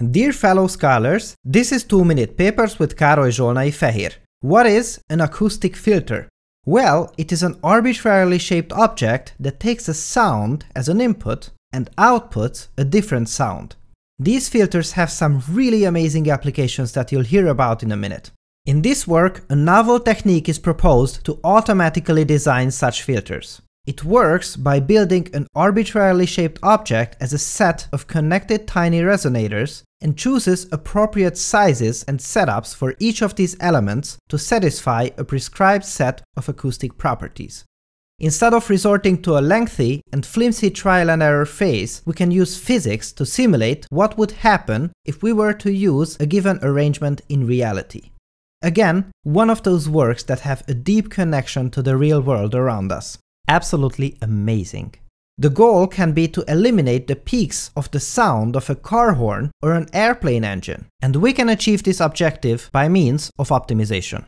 Dear fellow scholars, this is 2 Minute Papers with Károly Zsolnai Fehér. What is an acoustic filter? Well, it is an arbitrarily shaped object that takes a sound as an input and outputs a different sound. These filters have some really amazing applications that you'll hear about in a minute. In this work, a novel technique is proposed to automatically design such filters. It works by building an arbitrarily shaped object as a set of connected tiny resonators and chooses appropriate sizes and setups for each of these elements to satisfy a prescribed set of acoustic properties. Instead of resorting to a lengthy and flimsy trial and error phase, we can use physics to simulate what would happen if we were to use a given arrangement in reality. Again, one of those works that have a deep connection to the real world around us absolutely amazing. The goal can be to eliminate the peaks of the sound of a car horn or an airplane engine, and we can achieve this objective by means of optimization.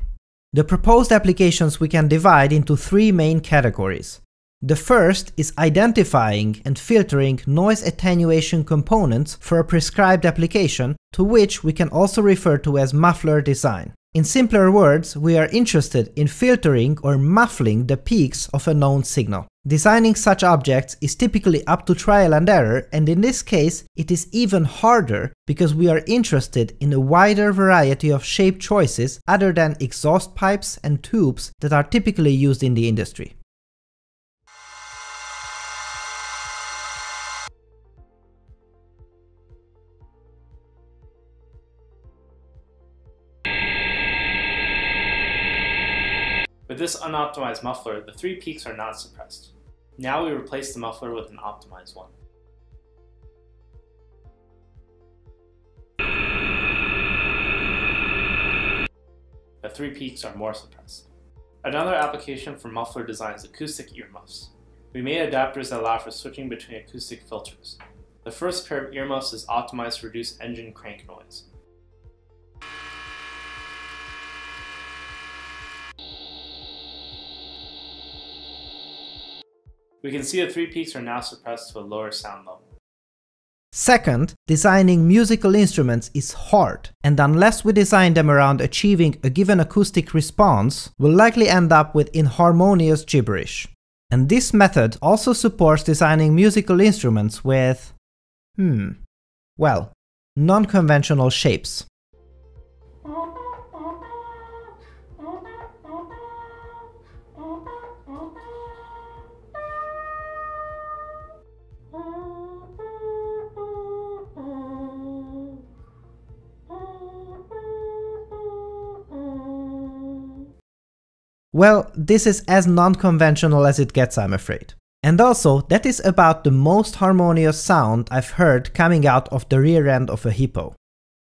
The proposed applications we can divide into three main categories. The first is identifying and filtering noise attenuation components for a prescribed application, to which we can also refer to as muffler design. In simpler words, we are interested in filtering or muffling the peaks of a known signal. Designing such objects is typically up to trial and error, and in this case, it is even harder because we are interested in a wider variety of shape choices other than exhaust pipes and tubes that are typically used in the industry. With this unoptimized muffler, the three peaks are not suppressed. Now we replace the muffler with an optimized one. The three peaks are more suppressed. Another application for muffler design is acoustic earmuffs. We made adapters that allow for switching between acoustic filters. The first pair of earmuffs is optimized to reduce engine crank noise. We can see the three peaks are now suppressed to a lower sound level. Second, designing musical instruments is hard, and unless we design them around achieving a given acoustic response, we'll likely end up with inharmonious gibberish. And this method also supports designing musical instruments with, hmm, well, non-conventional shapes. Well, this is as non-conventional as it gets, I'm afraid. And also, that is about the most harmonious sound I've heard coming out of the rear end of a hippo.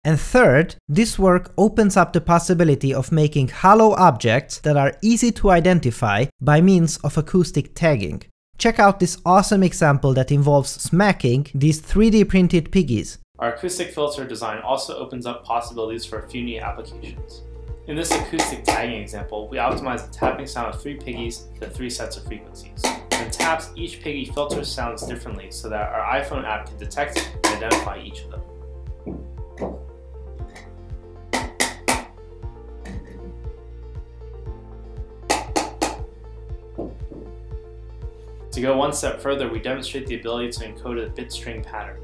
And third, this work opens up the possibility of making hollow objects that are easy to identify by means of acoustic tagging. Check out this awesome example that involves smacking these 3D printed piggies. Our acoustic filter design also opens up possibilities for a few new applications. In this acoustic tagging example, we optimize the tapping sound of three piggies to three sets of frequencies. When taps, each piggy filters sounds differently so that our iPhone app can detect and identify each of them. To go one step further, we demonstrate the ability to encode a bit string pattern.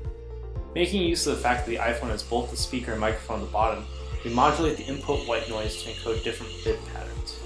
Making use of the fact that the iPhone has both the speaker and microphone at the bottom, we modulate the input white noise to encode different bit patterns.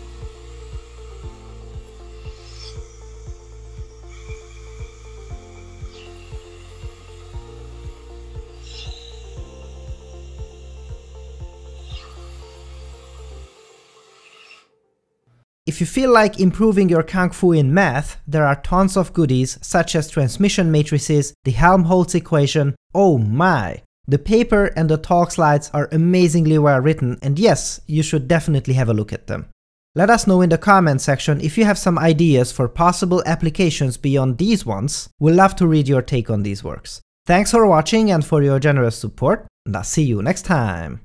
If you feel like improving your Kung Fu in math, there are tons of goodies such as transmission matrices, the Helmholtz equation, oh my! The paper and the talk slides are amazingly well written and yes, you should definitely have a look at them. Let us know in the comment section if you have some ideas for possible applications beyond these ones. We'll love to read your take on these works. Thanks for watching and for your generous support, and I'll see you next time.